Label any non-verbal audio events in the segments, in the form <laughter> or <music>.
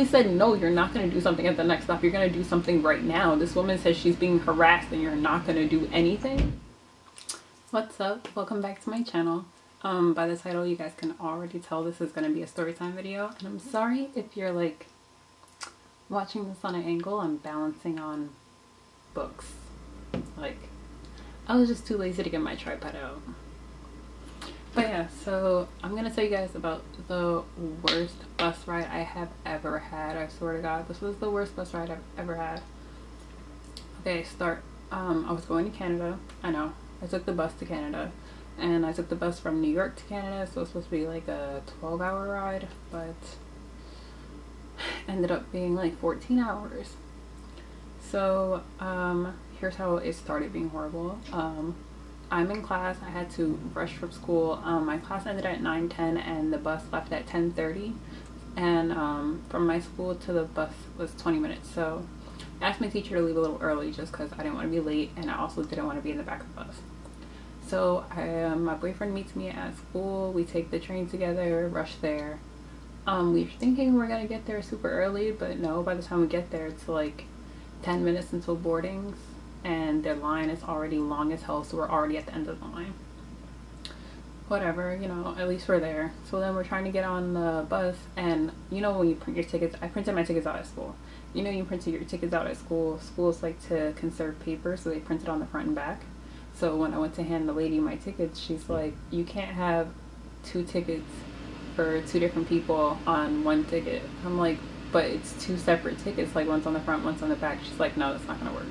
He said, no, you're not going to do something at the next stop. You're going to do something right now. This woman says she's being harassed and you're not going to do anything. What's up? Welcome back to my channel. Um, by the title, you guys can already tell this is going to be a story time video. And I'm sorry if you're like watching this on an angle. I'm balancing on books. Like, I was just too lazy to get my tripod out. But yeah, so I'm gonna tell you guys about the worst bus ride I have ever had. I swear to God, this was the worst bus ride I've ever had. Okay, start. Um, I was going to Canada. I know. I took the bus to Canada, and I took the bus from New York to Canada. So it's supposed to be like a 12-hour ride, but <sighs> ended up being like 14 hours. So um, here's how it started being horrible. Um, I'm in class. I had to rush from school. Um, my class ended at 9:10, and the bus left at 10:30. And um, from my school to the bus was 20 minutes. So I asked my teacher to leave a little early just because I didn't want to be late, and I also didn't want to be in the back of the bus. So I, um, my boyfriend meets me at school. We take the train together, rush there. Um, we were thinking we're gonna get there super early, but no. By the time we get there, it's like 10 minutes until boardings and their line is already long as hell so we're already at the end of the line. Whatever you know at least we're there. So then we're trying to get on the bus and you know when you print your tickets i printed my tickets out at school. You know you printed your tickets out at school schools like to conserve paper so they print it on the front and back. So when i went to hand the lady my tickets she's like you can't have two tickets for two different people on one ticket. I'm like but it's two separate tickets like one's on the front one's on the back. She's like no that's not gonna work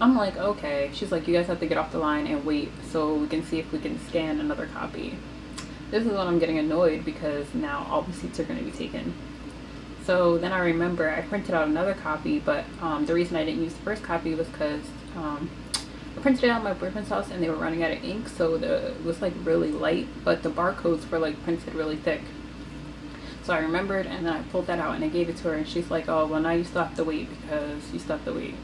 I'm like, okay. She's like, you guys have to get off the line and wait so we can see if we can scan another copy. This is when I'm getting annoyed because now all the seats are going to be taken. So then I remember I printed out another copy, but um, the reason I didn't use the first copy was because um, I printed it out at my boyfriend's house and they were running out of ink, so the, it was like really light, but the barcodes were like printed really thick. So I remembered and then I pulled that out and I gave it to her and she's like, oh, well now you still have to wait because you still have to wait.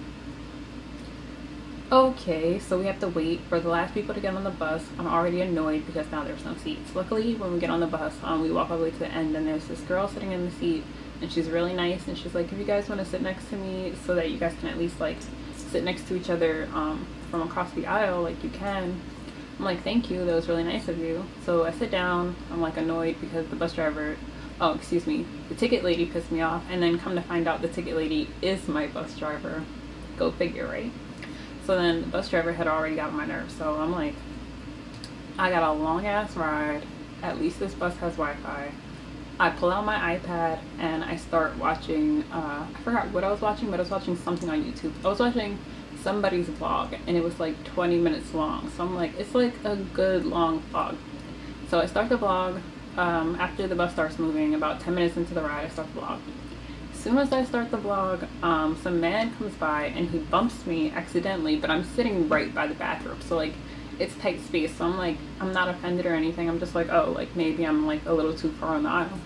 Okay, so we have to wait for the last people to get on the bus. I'm already annoyed because now there's no seats. Luckily, when we get on the bus, um, we walk all the way to the end and there's this girl sitting in the seat and she's really nice and she's like, if you guys want to sit next to me so that you guys can at least like sit next to each other um, from across the aisle, like you can. I'm like, thank you, that was really nice of you. So I sit down, I'm like annoyed because the bus driver, oh, excuse me, the ticket lady pissed me off and then come to find out the ticket lady is my bus driver. Go figure, right? So then the bus driver had already got my nerves. So I'm like, I got a long ass ride. At least this bus has Wi-Fi. I pull out my iPad and I start watching, uh, I forgot what I was watching, but I was watching something on YouTube. I was watching somebody's vlog and it was like 20 minutes long. So I'm like, it's like a good long vlog. So I start the vlog um, after the bus starts moving, about 10 minutes into the ride, I start the vlog soon as I start the vlog, um, some man comes by and he bumps me accidentally, but I'm sitting right by the bathroom. So like it's tight space. So I'm like, I'm not offended or anything. I'm just like, oh, like maybe I'm like a little too far on the aisle.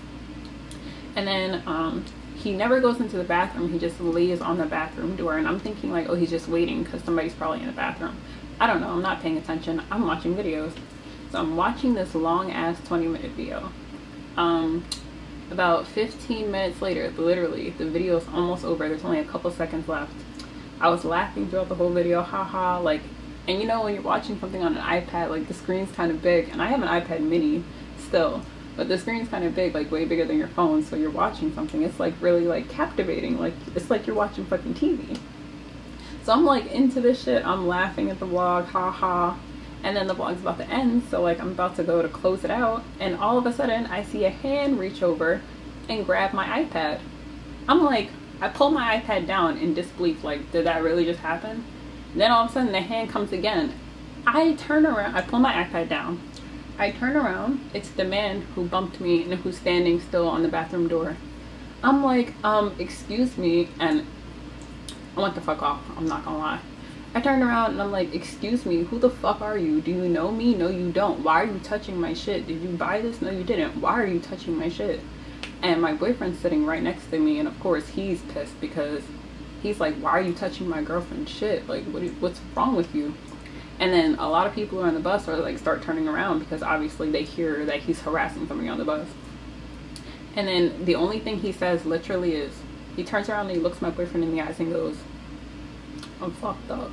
And then um, he never goes into the bathroom. He just lays on the bathroom door. And I'm thinking like, oh, he's just waiting because somebody's probably in the bathroom. I don't know. I'm not paying attention. I'm watching videos. So I'm watching this long ass 20 minute video. Um, about 15 minutes later, literally, the video is almost over. There's only a couple seconds left. I was laughing throughout the whole video, haha, like, and you know when you're watching something on an iPad, like the screen's kind of big, and I have an iPad mini still, but the screen's kind of big, like way bigger than your phone, so you're watching something, it's like really like captivating, like it's like you're watching fucking TV. So I'm like into this shit, I'm laughing at the vlog, haha, and then the vlog's about to end so like I'm about to go to close it out. And all of a sudden I see a hand reach over and grab my iPad. I'm like I pull my iPad down in disbelief like did that really just happen? Then all of a sudden the hand comes again. I turn around I pull my iPad down. I turn around it's the man who bumped me and who's standing still on the bathroom door. I'm like um excuse me and I went the fuck off I'm not gonna lie I turned around and I'm like, excuse me, who the fuck are you? Do you know me? No, you don't. Why are you touching my shit? Did you buy this? No, you didn't. Why are you touching my shit? And my boyfriend's sitting right next to me, and of course he's pissed because he's like, why are you touching my girlfriend's shit? Like, what? what's wrong with you? And then a lot of people are on the bus are like start turning around because obviously they hear that he's harassing somebody on the bus. And then the only thing he says literally is, he turns around and he looks my boyfriend in the eyes and goes, I'm fucked up.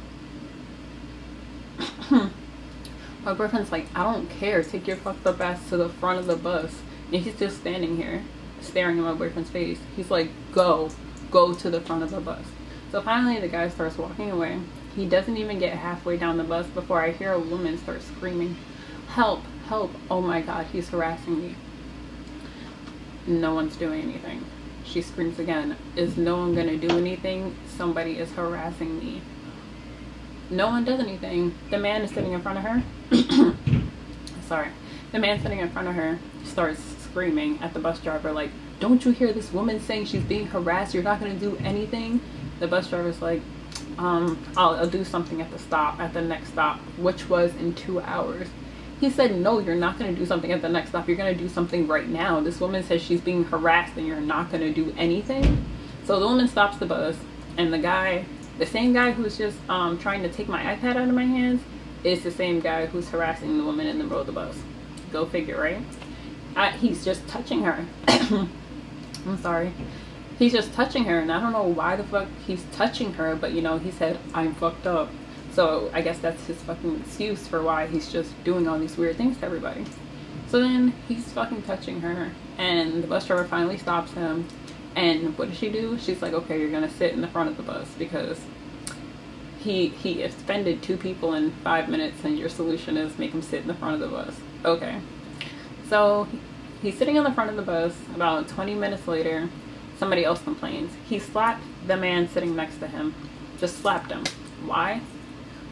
My boyfriend's like, I don't care. Take your fucked up ass to the front of the bus. And he's just standing here, staring at my boyfriend's face. He's like, go, go to the front of the bus. So finally, the guy starts walking away. He doesn't even get halfway down the bus before I hear a woman start screaming, Help, help. Oh my god, he's harassing me. No one's doing anything. She screams again, Is no one gonna do anything? Somebody is harassing me. No one does anything. The man is sitting in front of her. <coughs> Sorry. The man sitting in front of her starts screaming at the bus driver, like, Don't you hear this woman saying she's being harassed? You're not gonna do anything? The bus driver's like, um, I'll, I'll do something at the stop, at the next stop, which was in two hours. He said, no, you're not going to do something at the next stop. You're going to do something right now. This woman says she's being harassed and you're not going to do anything. So the woman stops the bus and the guy, the same guy who's just um, trying to take my iPad out of my hands is the same guy who's harassing the woman in the the bus. Go figure, right? I, he's just touching her. <coughs> I'm sorry. He's just touching her and I don't know why the fuck he's touching her, but you know, he said, I'm fucked up. So I guess that's his fucking excuse for why he's just doing all these weird things to everybody. So then he's fucking touching her and the bus driver finally stops him. And what does she do? She's like, okay, you're gonna sit in the front of the bus because he he offended two people in five minutes and your solution is make him sit in the front of the bus. Okay. So he's sitting in the front of the bus. About 20 minutes later, somebody else complains. He slapped the man sitting next to him. Just slapped him. Why?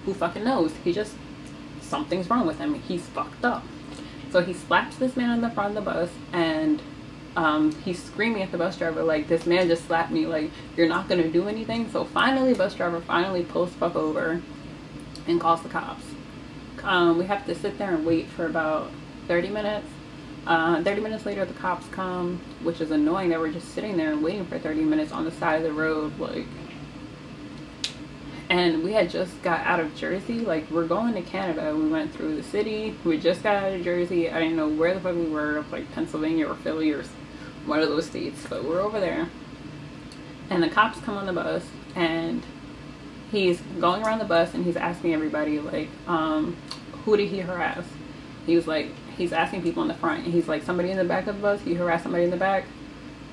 who fucking knows? He just, something's wrong with him. He's fucked up. So he slaps this man in the front of the bus and um, he's screaming at the bus driver like, this man just slapped me, like, you're not gonna do anything? So finally, bus driver finally pulls fuck over and calls the cops. Um, we have to sit there and wait for about 30 minutes. Uh, 30 minutes later, the cops come, which is annoying that we're just sitting there and waiting for 30 minutes on the side of the road, like, and we had just got out of Jersey. Like we're going to Canada. We went through the city. We just got out of Jersey. I didn't know where the fuck we were, like Pennsylvania or Philly or one of those states, but we're over there. And the cops come on the bus and he's going around the bus and he's asking everybody like, um, who did he harass? He was like, he's asking people in the front and he's like, somebody in the back of the bus, he harassed somebody in the back.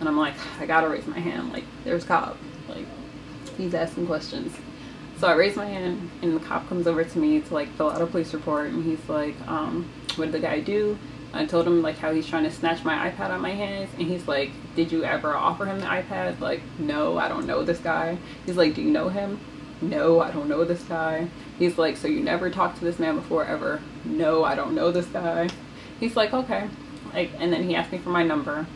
And I'm like, I gotta raise my hand. Like, there's cop. Like, he's asking questions. So I raise my hand and the cop comes over to me to like fill out a police report and he's like, um, what did the guy do? I told him like how he's trying to snatch my iPad out my hands and he's like, did you ever offer him the iPad? Like, no, I don't know this guy. He's like, do you know him? No, I don't know this guy. He's like, so you never talked to this man before ever? No, I don't know this guy. He's like, okay. Like, and then he asked me for my number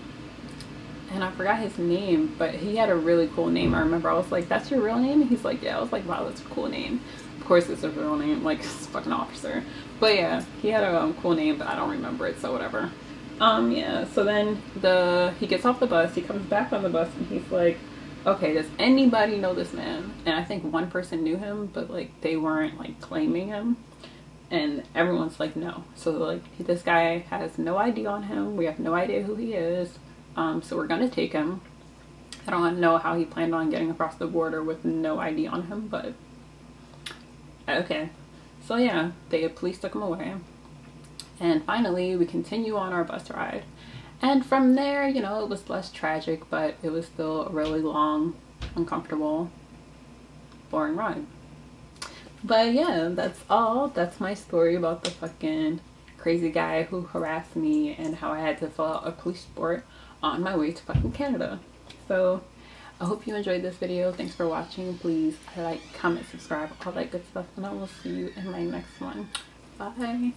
and I forgot his name, but he had a really cool name. I remember I was like, that's your real name? he's like, yeah. I was like, wow, that's a cool name. Of course it's a real name, like it's fucking officer. But yeah, he had a um, cool name, but I don't remember it, so whatever. Um, yeah, so then the he gets off the bus, he comes back on the bus, and he's like, okay, does anybody know this man? And I think one person knew him, but like they weren't like claiming him. And everyone's like, no. So like this guy has no ID on him. We have no idea who he is um, so we're gonna take him. I don't know how he planned on getting across the border with no ID on him, but okay. So yeah, the police took him away. And finally, we continue on our bus ride. And from there, you know, it was less tragic, but it was still a really long, uncomfortable, boring ride. But yeah, that's all. That's my story about the fucking crazy guy who harassed me and how I had to fill out a police report on my way to fucking Canada. So I hope you enjoyed this video. Thanks for watching. Please like, comment, subscribe, all that good stuff. And I will see you in my next one. Bye.